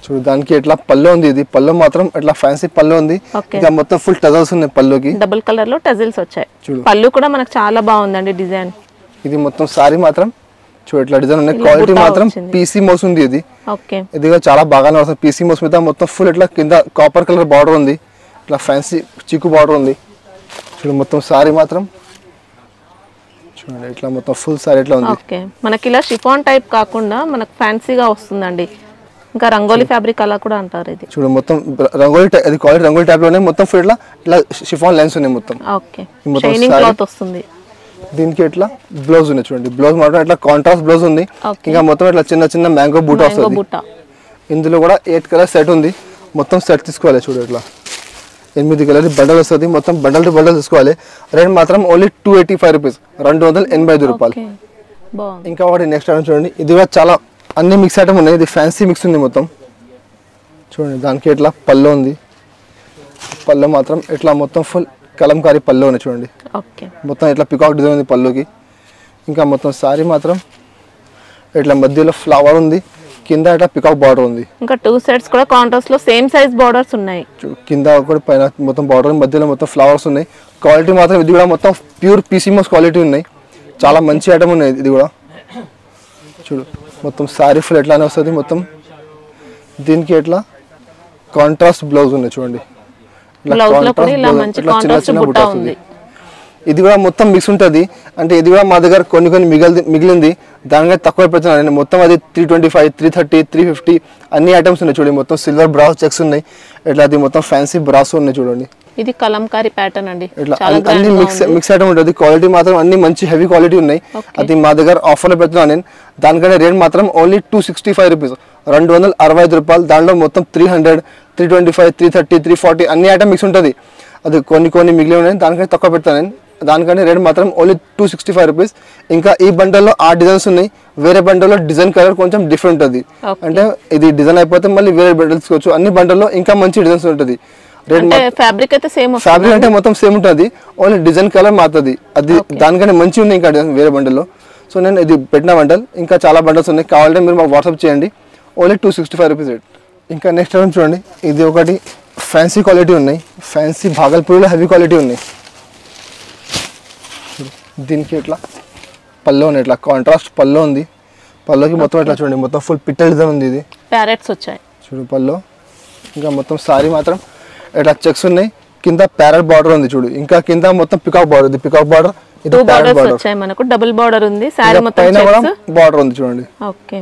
చూడు దానికి ఇట్లా పళ్ళు ఉంది ఇది. పళ్ళు మాత్రం ఇట్లా ఫ్యాన్సీ పళ్ళు ఉంది. ఇంకా మొత్తం ఫుల్ టజల్స్ ఉన్నాయి పళ్ళుకి. డబుల్ కలర్లో టజిల్స్ వచ్చాయి. పళ్ళు కూడా మనకు చాలా బాగుందండి డిజైన్ ఇది మొత్తం సారీ మాత్రం. చూడు ఇట్లా డిజైన్ ఉన్నాయి. క్వాలిటీ మాత్రం. పీసీ మోస్ ఉంది ఇది. ఇది చాలా బాగానే వస్తుంది. పీసీ మోస్ మీద మొత్తం ఫుల్ ఇట్లా కింద కాపర్ కలర్ బార్డర్ ఉంది. ఇట్లా ఫ్యాన్సీ చిక్కు బార్డర్ ఉంది. చూడు మొత్తం సారీ మాత్రం. చూడండి ఇట్లా మొత్తం ఫుల్ సారీ ఇట్లా ఉంది. ఓకే. మనకి ఇలా షిఫాన్ టైప్ కాకుండా మనకు ఫ్యాన్సీగా వస్తుందండి. ఇంకా రంగోలీ ఫ్యాబ్రిక్ అలా కూడా అంటారు ఇది. చూడు మొత్తం రంగోలీ అది క్వాలిటీ రంగోలీ టైప్లోనే మొత్తం ఫుల్ ఇట్లా ఇట్లా షిఫాన్ లైన్స్ ఉన్నాయి మొత్తం. ఓకే. షైనింగ్. క్లాత్ వస్తుంది. దీనికి ఇట్లా బ్లౌజ్ ఉంది చూడండి. బ్లౌజ్ మాత్రం ఇట్లా కాంట్రాస్ట్ బ్లౌజ్ ఉంది. ఇంకా మొత్తం ఇట్లా చిన్న చిన్న మ్యాంగో బూట వస్తుంది. బుట్ట ఇందులో కూడా ఎయిట్ కలర్ సెట్ ఉంది. మొత్తం సెట్ తీసుకోవాలి చూడు ఇట్లా ఎనిమిది కలర్ బండల్ వస్తుంది. మొత్తం బండల్ టు బండల్ తీసుకోవాలి. రేట్ మాత్రం only two eighty five rupees రెండు వందల ఎనభై ఐదు రూపాయలు. ఇంకా ఒకటి నెక్స్ట్ ఐటమ్ చూడండి. ఇది కూడా చాలా అన్ని మిక్స్ ఐటమ్ ఉన్నాయి. ఇది ఫ్యాన్సీ మిక్స్ ఉంది మొత్తం. చూడండి దానికి ఇట్లా పళ్ళు ఉంది. పళ్ళు మాత్రం ఇట్లా మొత్తం ఫుల్ కలంకారీ పళ్ళు ఉన్నాయి చూడండి. ఓకే. మొత్తం ఇట్లా పికాక్ డిజైన్ ఉంది పళ్ళుకి. ఇంకా మొత్తం సారీ మాత్రం ఇట్లా మధ్యలో ఫ్లవర్ ఉంది కింద ఇట్లా పికాక్ బార్డర్ ఉంది. ఇంకా టూ సెట్స్ కూడా కాంట్రాస్ట్లో సేమ్ సైజ్ బార్డర్స్ ఉన్నాయి. కింద ఒకటి పైన మొత్తం బార్డర్ మధ్యలో మొత్తం ఫ్లవర్స్ ఉన్నాయి. క్వాలిటీ మాత్రం ఇది కూడా మొత్తం ప్యూర్ పీసీమోస్ క్వాలిటీ ఉన్నాయి. చాలా మంచి ఐటమ్ ఉన్నాయి ఇది కూడా. చూడు మొత్తం శారీ ఫుల్ ఎట్లానే వస్తుంది మొత్తం. దీనికి ఎట్లా? కాంట్రాస్ట్ బ్లౌజ్ ఉన్నాయి చూడండి. బ్లౌజ్లో కూడా ఇలా మంచి కాంట్రాస్ట్ బుట్ట. ఉంది. ఇది కూడా మొత్తం మిక్స్ ఉంటుంది. అంటే ఇది కూడా మా దగ్గర కొన్ని కొన్ని మిగిలి మిగిలింది. దానికంటే తక్కువ పెడుతున్నాను నేను మొత్తం అది three twenty five three thirty three fifty అన్ని ఐటమ్స్ ఉన్నాయి చూడండి. మొత్తం సిల్వర్ బ్రాస్ చెక్స్ ఉన్నాయి. ఇట్లా అది మొత్తం ఫ్యాన్సీ బ్రాస్ ఉన్నాయి చూడండి. ఇది కలంకారీ ప్యాటర్న్ అండి. ఇట్లా అన్ని- మిక్స్ మిక్స్ ఐటమ్ ఉంటుంది. క్వాలిటీ మాత్రం అన్ని మంచి హెవీ క్వాలిటీ ఉన్నాయి. అది మా దగ్గర ఆఫర్లో పెడుతున్నాను నేను. దానికంటే రేట్ మాత్రం only two sixty five rupees రెండు వందల అరవై ఐదు రూపాయలు. దాంట్లో మొత్తం three hundred three twenty five three thirty three forty అన్ని ఐటమ్ మిక్స్ ఉంటుంది. అది కొన్ని కొన్ని మిగిలి ఉన్నాయి దానికంటే తక్కువ పెడతాను నేను. దానికంటే రేట్ మాత్రం only two sixty five rupees ఇంకా ఈ బండల్లో ఆ డిజైన్స్ ఉన్నాయి. వేరే బండల్లో డిజైన్ కలర్ కొంచెం డిఫరెంట్ ఉంటుంది. అంటే ఇది డిజైన్ అయిపోతే మళ్ళీ వేరే బండల్ తీసుకోవచ్చు అన్ని బండల్లో ఇంకా మంచి డిజైన్స్ ఉంటుంది. ఫ్యాబ్రిక్ అయితే సేమ్ ఫ్యాబ్రిక్ అంటే మొత్తం సేమ్ ఉంటుంది. ఓన్లీ డిజైన్ కలర్ మారుతుంది. అది దానికంటే మంచి ఉంది ఇంకా డిజైన్ వేరే బండల్లో సో నేను ఇది పెట్టిన బండల్ ఇంకా చాలా బండల్స్ ఉన్నాయి. కావాలంటే మీరు మాకు వాట్సాప్ చేయండి. Only two sixty five rupees rate ఇంకా నెక్స్ట్ ఐటమ్ చూడండి. ఇది ఒకటి ఫ్యాన్సీ క్వాలిటీ ఉన్నాయి. ఫ్యాన్సీ భాగల్పూర్లో హెవీ క్వాలిటీ ఉన్నాయి. దీనికి ఇట్లా పళ్ళు ఉన్నాయి ఇట్లా కాంట్రాస్ట్ పళ్ళు ఉంది. పళ్ళుకి మొత్తం ఇట్లా చూడండి మొత్తం ఫుల్ పిట్టల్ డిజైన్ ఉంది ఇది. ప్యారెట్స్ వచ్చాయి. చూడు పళ్ళు ఇంకా మొత్తం సారీ మాత్రం ఇట్లా చెక్స్ ఉన్నాయి. కింద ప్యారెట్ బార్డర్ ఉంది చూడు. ఇంకా కింద మొత్తం పికాక్ బార్డర్ ఇది పికాక్ బార్డర్ ఇది బార్డర్ వచ్చాయి మనకు. డబుల్ బార్డర్ ఉంది. శారీ మొత్తం పైన కూడా చెక్స్ బార్డర్ ఉంది చూడండి. ఓకే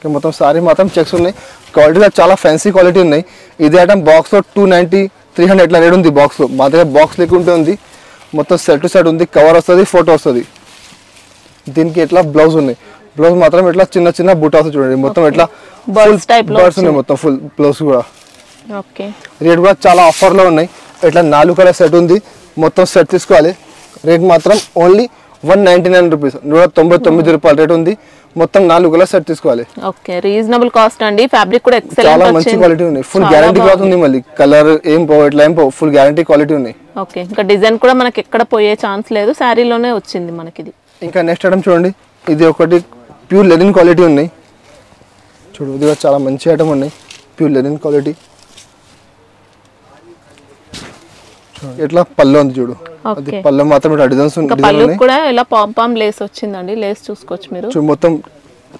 ఇంకా మొత్తం సారీ మాత్రం చెక్స్ ఉన్నాయి. క్వాలిటీలో చాలా ఫ్యాన్సీ క్వాలిటీ ఉన్నాయి. ఇది ఐటమ్ బాక్స్లో టూ నైంటీ త్రీ హండ్రెడ్ ఇట్లా రేట్ ఉంది బాక్స్లో మా దగ్గర బాక్స్ లేకుంటే ఉంది. మొత్తం సెట్ టు సెట్ ఉంది. కవర్ వస్తుంది ఫోటో వస్తుంది. దీనికి ఇట్లా బ్లౌజ్ ఉన్నాయి? బ్లౌజ్ మాత్రం ఇట్లా చిన్న చిన్న బుట్ట వస్తుంది చూడండి. మొత్తం ఇట్లా బర్డ్స్ ఉన్నాయి మొత్తం ఫుల్ బ్లౌజ్ కూడా. ఓకే రేట్ కూడా చాలా ఆఫర్లో ఉన్నాయి. ఇట్లా నాలుగు కలర్ సెట్ ఉంది. మొత్తం సెట్ తీసుకోవాలి. రేట్ మాత్రం only one ninety nine rupees. నూట తొంభై తొమ్మిది రూపాయలు రేట్ ఉంది. మొత్తం నాలుగు కలర్ సెట్ తీసుకోవాలి. ఓకే రీజనబుల్ కాస్ట్ అండి. ఫ్యాబ్రిక్ కూడా చాలా మంచి క్వాలిటీ ఉంది. Full guarantee cloth. ఉంది మళ్ళీ. కలర్ ఏం పోవు ఇట్లా ఏం పోవు ఫుల్ గ్యారంటీ క్వాలిటీ ఉన్నాయి ఓకే ఇంకా డిజైన్ కూడా మనకి ఎక్కడ పోయే ఛాన్స్ లేదు. శారీలోనే వచ్చింది మనకి ఇది. ఇంకా నెక్స్ట్ ఐటమ్ చూడండి. ఇది ఒకటి ప్యూర్ లెనిన్ క్వాలిటీ ఉన్నాయి చూడు ఇది చాలా మంచి ఐటమ్ ఉన్నాయి ప్యూర్ లెనిన్ క్వాలిటీ చూడండి ఇట్లా పళ్ళు ఉంది చూడు. అది. పళ్ళు మాత్రం డిజైన్స్ పళ్ళు ఉన్నాయి. కూడా ఇలా పామ్ పామ్ లేస్ వచ్చిందండి. లేస్ చూసుకోవచ్చు మీరు. మొత్తం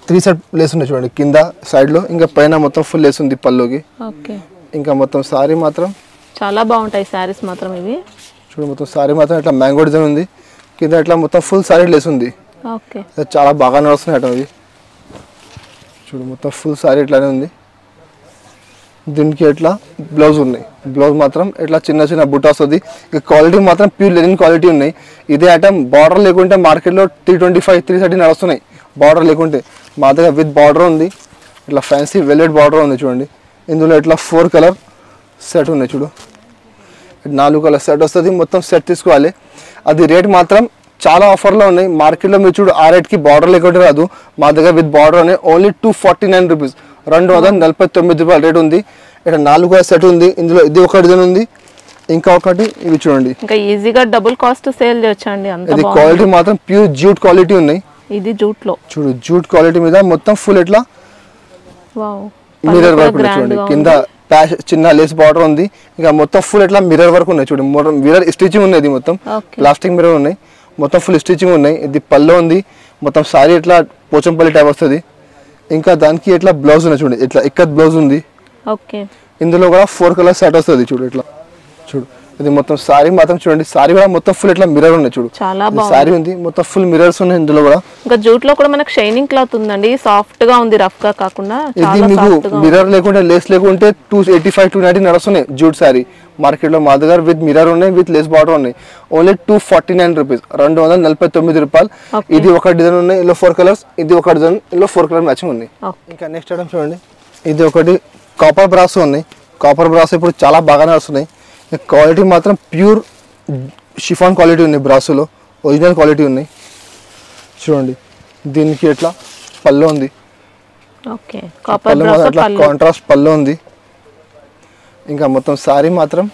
త్రీ సెట్ లేస్ ఉన్నాయి చూడండి. కింద సైడ్లో ఇంకా పైన మొత్తం ఫుల్ లేస్ ఉంది పళ్ళుకి. ఓకే. ఇంకా మొత్తం సారీ మాత్రం చాలా బాగుంటాయి శారీస్ మాత్రం ఇవి. చూడు మొత్తం సారీ మాత్రం ఇట్లా మ్యాంగో డిజైన్ ఉంది. కింద ఇట్లా మొత్తం ఫుల్ సారీ లేస్ ఉంది. ఓకే. అది చాలా బాగా నడుస్తున్నాయి అటం ఇది చూడు మొత్తం ఫుల్ సారీ ఇట్లానే ఉంది. దీనికి ఎట్లా? బ్లౌజ్ ఉన్నాయి. బ్లౌజ్ మాత్రం ఇట్లా చిన్న చిన్న బుట్ట వస్తుంది. ఇక క్వాలిటీ మాత్రం ప్యూర్ లెనిన్ క్వాలిటీ ఉన్నాయి. ఇదే ఐటమ్ బార్డర్ లేకుంటే మార్కెట్లో three twenty five three thirty నడుస్తున్నాయి. బార్డర్ లేకుంటే. మా దగ్గర విత్ బార్డర్ ఉంది. ఇట్లా ఫ్యాన్సీ వెల్లెట్ బార్డర్ ఉంది చూడండి. ఇందులో ఇట్లా ఫోర్ కలర్ సెట్ ఉన్నాయి చూడు. నాలుగు కలర్ సెట్ వస్తుంది. మొత్తం సెట్ తీసుకోవాలి. అది రేట్ మాత్రం చాలా ఆఫర్లో ఉన్నాయి. మార్కెట్లో మీరు చూడు ఆ రేట్కి బార్డర్ లేకుంటే రాదు. మా దగ్గర విత్ బార్డర్ ఉన్నాయి. Only two forty nine rupees రెండు వందల నలభై తొమ్మిది రూపాయల రేట్ ఉంది. ఇక్కడ నాలుగు సెట్ ఉంది. ఇందులో ఇది ఒక డిజైన్ ఉంది. ఇంకా ఒకటి ఇవి చూడండి. ఇంకా ఈజీగా డబుల్ కాస్ట్ సేల్ చేయొచ్చండి. ఇది క్వాలిటీ మాత్రం ప్యూర్ జ్యూట్ క్వాలిటీ ఉన్నాయి. ఇది జూట్లో చూడు జ్యూట్ క్వాలిటీ మీద మొత్తం ఫుల్ వావ్. మిర్రర్ వర్క్ చూడండి. కింద ప్యాష్ చిన్న లేస్ బార్డర్ ఉంది. ఇంకా మొత్తం ఫుల్ ఇట్లా మిర్రర్ వర్క్ ఉన్నాయి చూడు. మిర్రర్ స్టిచింగ్ ఉంది ఇది మొత్తం. ప్లాస్టిక్ మిర్రర్ ఉన్నాయి. మొత్తం ఫుల్ స్టిచింగ్ ఉన్నాయి. ఇది పళ్ళు ఉంది. మొత్తం సారీ ఇట్లా పోచంపల్లి టైప్ వస్తుంది. ఇంకా దానికి ఇట్లా బ్లౌజ్ ఉన్నాయి చూడండి. ఇట్లా ఇక్కత్ బ్లౌజ్ ఉంది? ఓకే. ఇందులో కూడా ఫోర్ కలర్ సెట్ వస్తుంది చూడు ఇట్లా. చూడు. ఇది మొత్తం సారీ మాత్రం చూడండి. సారీ కూడా మొత్తం ఫుల్ ఇట్లా మిర్రర్ ఉన్నాయి చూడు. చాలా సారీ ఉంది. మొత్తం ఫుల్ మిర్రర్స్ ఉన్నాయి ఇందులో కూడా. ఇంకా జూట్లో కూడా మనకు షైనింగ్ క్లాత్ ఉందండి. సాఫ్ట్గా ఉంది రఫ్గా కాకుండా. ఇది మీకు. మిర్రర్ లేకుంటే లేస్ లేకుంటే two eighty five two ninety నడుస్తున్నాయి జూట్ సారీ మార్కెట్లో మా దగ్గర విత్ మిర్రర్ ఉన్నాయి విత్ లేస్ బార్డర్ ఉన్నాయి. Only two forty nine rupees రెండు వందల నలభై తొమ్మిది రూపాయలు. ఇది ఒక డిజైన్ ఉన్నాయి ఇందులో ఫోర్ కలర్స్ ఇది ఒక డిజైన్ ఇందులో ఫోర్ కలర్ మ్యాచింగ్ ఓకే. ఇంకా నెక్స్ట్ ఐటమ్ చూడండి. ఇది ఒకటి కాపర్ బ్రాస్ ఉన్నాయి. కాపర్ బ్రాస్ ఇప్పుడు చాలా బాగానే వస్తున్నాయి క్వాలిటీ మాత్రం ప్యూర్ షిఫాన్ క్వాలిటీ ఉన్నాయి బ్రాసులో ఒరిజినల్ క్వాలిటీ ఉన్నాయి. చూడండి. దీనికి ఎట్లా పళ్ళు ఉంది. కాంట్రాస్ట్ పళ్ళు ఉంది. ఇంకా మొత్తం శారీ మాత్రం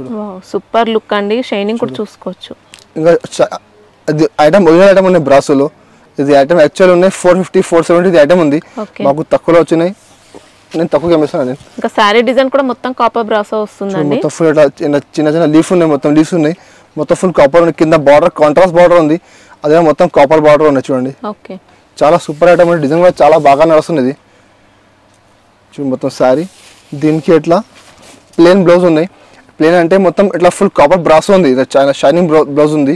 చూడు. సూపర్ లుక్ అండి. షైనింగ్ కూడా చూసుకోవచ్చు. ఇంకా చ- అది ఐటమ్ ఒరిజినల్ ఐటమ్ ఉన్నాయి బ్రాసులో ఇది ఐటమ్ యాక్చువల్ ఉన్నాయి. Four fifty four seventy item ఉంది. మాకు తక్కువలో వచ్చినాయి. నేను తక్కువగా అమ్మేస్తాను నేను. ఇంకా శారీ డిజైన్ కూడా మొత్తం కాపర్ బ్రాసో వస్తుందండి. మొత్తం ఫుల్ చిన్న చిన్న లీఫ్ ఉన్నాయి. మొత్తం లీవ్స్ ఉన్నాయి. మొత్తం ఫుల్ కాపర్ ఉంది. కింద బార్డర్ కాంట్రాస్ట్ బార్డర్ ఉంది. అదే మొత్తం కాపర్ బార్డర్ ఉన్నాయి చూడండి. ఓకే చాలా సూపర్ ఐటమ్ ఉంది. డిజైన్ కూడా చాలా బాగా నడుస్తుంది చూడు మొత్తం శారీ దీనికి ఇట్లా ప్లేన్ బ్లౌజ్ ఉన్నాయి ప్లేన్ అంటే మొత్తం ఇట్లా ఫుల్ కాపర్ బ్రాస్ ఉంది. చాలా షైనింగ్ బ్లౌజ్ ఉంది.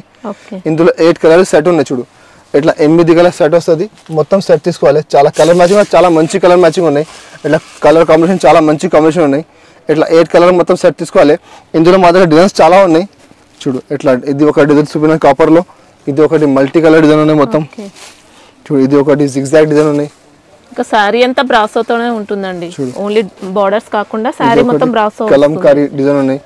ఇందులో ఎయిట్ కలర్ సెట్ ఉన్నాయి చూడు. ఇట్లా ఎనిమిది కలర్ సెట్ వస్తుంది. మొత్తం సెట్ తీసుకోవాలి. చాలా కలర్ మ్యాచింగ్ చాలా మంచి కలర్ మ్యాచింగ్ ఉన్నాయి. ఇట్లా కలర్ కాంబినేషన్ చాలా మంచి కాంబినేషన్ ఉన్నాయి. ఇట్లా ఎయిట్ కలర్ మొత్తం సెట్ తీసుకోవాలి. ఇందులో మా దగ్గర డిజైన్స్ చాలా ఉన్నాయి. చూడు ఇట్లా ఇది ఒక డిజైన్ చూపిన కాపర్లో ఇది ఒకటి మల్టీ కలర్ డిజైన్ ఉన్నాయి మొత్తం. చూడు ఇది ఒకటి జిగ్జాగ్ డిజైన్ ఉన్నాయి. ఇంకా శారీ అంతా బ్రాసోతోనే ఉంటుందండి. ఓన్లీ బార్డర్స్ కాకుండా శారీ మొత్తం బ్రాసో కలంకారీ డిజైన్ ఉన్నాయి.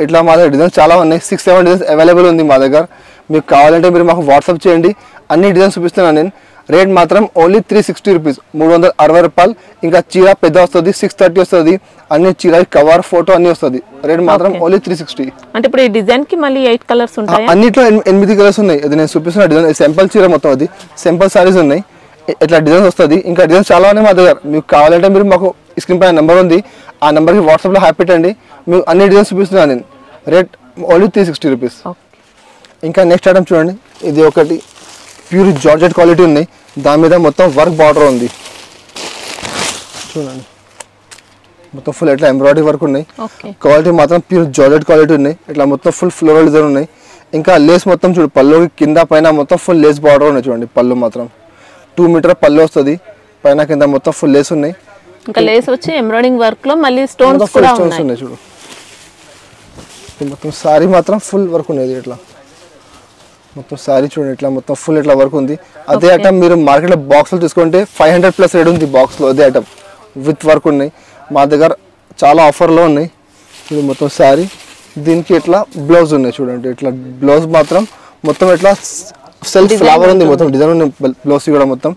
ఇట్లా మా దగ్గర డిజైన్స్ చాలా ఉన్నాయి. సిక్స్ సెవెన్ డిజైన్స్ అవైలబుల్ ఉంది మా దగ్గర. మీకు కావాలంటే మీరు మాకు వాట్సాప్ చేయండి. అన్ని డిజైన్స్ చూపిస్తున్నాను నేను. రేట్ మాత్రం ఓన్లీ త్రీ సిక్స్టీ రూపీస్ మూడు వందల అరవై రూపాయలు. ఇంకా చీర పెద్ద వస్తుంది సిక్స్ థర్టీ వస్తుంది. అన్ని చీర కవర్ ఫోటో అన్ని వస్తుంది. రేట్ మాత్రం. ఓన్లీ త్రీ సిక్స్టీ అంటే ఇప్పుడు ఈ డిజైన్కి మళ్ళీ ఎయిట్ కలర్స్ ఉంటాయా? అన్నిట్లో ఎన్- ఎనిమిది కలర్స్ ఉన్నాయి. అది నేను చూపిస్తున్న డిజైన్ సింపుల్ చీర మొత్తం అది. సింపుల్ సారీస్ ఉన్నాయి. ఇట్లా డిజైన్స్ వస్తుంది. ఇంకా డిజైన్స్ చాలా ఉన్నాయి మా దగ్గర. మీకు కావాలంటే మీరు మాకు స్క్రీన్ పైన నెంబర్ ఉంది. ఆ నెంబర్కి వాట్సాప్లో హ్యాపీ పెట్టండి. మీకు అన్ని డిజైన్స్ చూపిస్తున్నాను నేను. Rate only three sixty rupees ఇంకా నెక్స్ట్ ఐటమ్ చూడండి. ఇది ఒకటి ప్యూర్ జార్జెట్ క్వాలిటీ ఉంది. దాని మీద మొత్తం వర్క్ బార్డర్ ఉంది. చూడండి. మొత్తం ఫుల్ ఇట్లా ఎంబ్రాయిడరీ వర్క్ ఉన్నాయి. క్వాలిటీ మాత్రం ప్యూర్ జార్జెట్ క్వాలిటీ ఉన్నాయి ఇట్లా మొత్తం ఫుల్ ఫ్లోరల్ డిజైన్ ఉన్నాయి. ఇంకా లేస్ మొత్తం చూడు పళ్ళు కింద పైన మొత్తం ఫుల్ లేస్ బార్డర్ ఉన్నాయి చూడండి. పళ్ళు మాత్రం. టూ మీటర్ పళ్ళు వస్తుంది. పైన కింద మొత్తం ఫుల్ లేస్ ఉన్నాయి. ఇంకా లేస్ వచ్చి ఎంబ్రాయిడింగ్ వర్క్లో మళ్ళీ స్టోన్స్ కూడా స్టోన్స్ ఉన్నాయి. చూడు. మొత్తం సారీ మాత్రం ఫుల్ వర్క్ ఉన్నది ఇట్లా. మొత్తం సారీ చూడండి ఇట్లా మొత్తం ఫుల్ ఇట్లా వర్క్ ఉంది. అదే. ఐటమ్ మీరు మార్కెట్లో బాక్స్లో తీసుకుంటే ఫైవ్ హండ్రెడ్ ప్లస్ రేట్ ఉంది బాక్స్లో అదే ఐటమ్ విత్ వర్క్ ఉన్నాయి. మా దగ్గర చాలా ఆఫర్లో ఉన్నాయి. ఇది మొత్తం సారీ దీనికి ఇట్లా బ్లౌజ్ ఉన్నాయి చూడండి. ఇట్లా బ్లౌజ్ మాత్రం మొత్తం ఇట్లా సెల్ఫ్ ఫ్లవర్ ఉంది. మొత్తం. డిజైన్ ఉంది బ్లౌజ్ కూడా మొత్తం.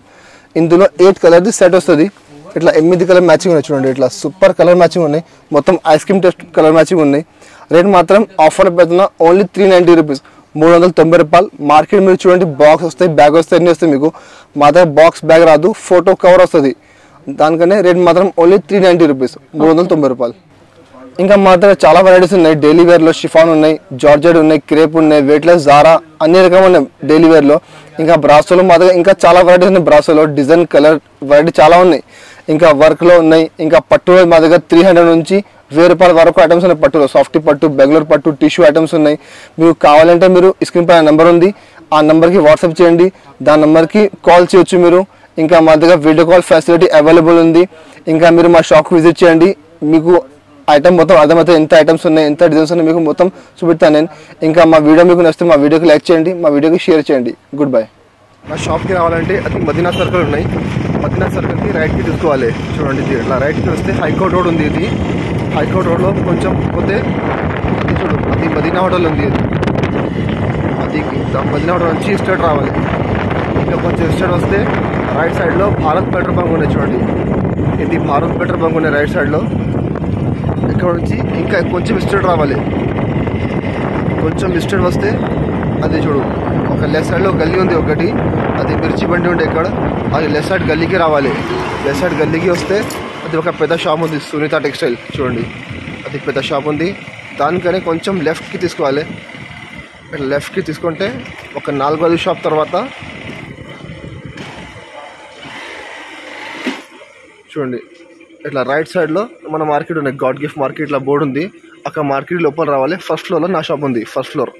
ఇందులో ఎయిట్ కలర్ది సెట్ వస్తుంది. ఇట్లా ఎనిమిది కలర్ మ్యాచింగ్ ఉన్నాయి చూడండి ఇట్లా సూపర్ కలర్ మ్యాచింగ్ ఉన్నాయి. మొత్తం ice cream taste colour matching ఉన్నాయి. రేట్ మాత్రం ఆఫర్ పెడుతున్న ఓన్లీ త్రీ నైంటీ రూపీస్ మూడు వందల తొంభై రూపాయలు. మార్కెట్ మీరు చూడండి బాక్స్ వస్తాయి బ్యాగ్ వస్తాయి అన్నీ వస్తాయి మీకు. మా దగ్గర బాక్స్ బ్యాగ్ రాదు ఫోటో కవర్ వస్తుంది. దానికనే రేట్ మాత్రం ఓన్లీ త్రీ నైంటీ రూపీస్ మూడు వందల తొంభై రూపాయలు. ఇంకా మా దగ్గర చాలా వెరైటీస్ ఉన్నాయి. డైలీ వేర్లో షిఫాన్ ఉన్నాయి జార్జెట్ ఉన్నాయి క్రేప్ ఉన్నాయి వెయిట్లెస్ జారా అన్ని రకమైన ఉన్నాయి డైలీ వేర్లో ఇంకా బ్రాసోలో మా దగ్గర ఇంకా చాలా వెరైటీస్ ఉన్నాయి. బ్రాసోలో డిజైన్ కలర్ వెరైటీ చాలా ఉన్నాయి. ఇంకా వర్క్లో ఉన్నాయి. ఇంకా పట్టులో మా దగ్గర త్రీ హండ్రెడ్ నుంచి వెయ్యి రూపాయల వరకు ఐటమ్స్ ఉన్నాయి పట్టులో. సాఫ్టీ పట్టు బెంగళూరు పట్టు టిష్యూ ఐటమ్స్ ఉన్నాయి. మీకు కావాలంటే మీరు స్క్రీన్ పైన నెంబర్ ఉంది. ఆ నెంబర్కి వాట్సాప్ చేయండి. దాని నెంబర్కి కాల్ చేయొచ్చు మీరు. ఇంకా మా దగ్గర వీడియో కాల్ ఫెసిలిటీ అవైలబుల్ ఉంది. ఇంకా మీరు మా షాప్కి విజిట్ చేయండి. మీకు ఐటమ్ మొత్తం అర్థమవుతుంది ఎంత ఐటమ్స్ ఉన్నాయి ఎంత డిజైన్స్ ఉన్నాయి మీకు మొత్తం చూపెడతాను నేను. ఇంకా మా వీడియో మీకు నచ్చితే మా వీడియోకి లైక్ చేయండి మా వీడియోకి షేర్ చేయండి. గుడ్ బై మా షాప్కి రావాలంటే అది మదీనా సర్కిల్ ఉన్నాయి. మదీనా సర్కిల్కి రైట్కి తీసుకోవాలి. చూడండి ఇది. ఇట్లా రైట్కి వస్తే హైకోర్ట్ రోడ్ ఉంది ఇది. హైకోర్ట్ రోడ్లో కొంచెం పోతే అది చూడు అది మదీనా హోటల్ ఉంది ఇది. అది మదీనా హోటల్ నుంచి స్ట్రేట్ రావాలి. ఇంకా కొంచెం స్ట్రేట్ వస్తే రైట్ సైడ్లో భారత్ పెట్రోల్ బంక్ ఉన్నాయి చూడండి. ఇది భారత్ పెట్రోల్ బంక్ ఉన్నాయి రైట్ సైడ్లో ఇక్కడ నుంచి ఇంకా కొంచెం మిస్టేక్ రావాలి. కొంచెం మిస్టేక్ వస్తే అది చూడు ఒక లెఫ్ట్ సైడ్లో గల్లీ ఉంది ఒకటి అది మిర్చి బండి ఉండే ఇక్కడ అది లెఫ్ట్ సైడ్ గల్లీకి రావాలి. లెఫ్ట్ సైడ్ గల్లీకి వస్తే అది ఒక పెద్ద షాప్ ఉంది సునీత టెక్స్టైల్ చూడండి. అది పెద్ద షాప్ ఉంది. దానికనే కొంచెం లెఫ్ట్కి తీసుకోవాలి. ఇట్లా లెఫ్ట్కి తీసుకుంటే ఒక నాలుగైదు షాప్ తర్వాత చూడండి. ఇట్లా రైట్ సైడ్లో మన మార్కెట్ ఉన్నాయి గాడ్ గిఫ్ట్ మార్కెట్ ఇట్లా బోర్డు ఉంది. అక్కడ మార్కెట్ లోపల రావాలి. ఫస్ట్ ఫ్లోర్లో నా షాప్ ఉంది. First floor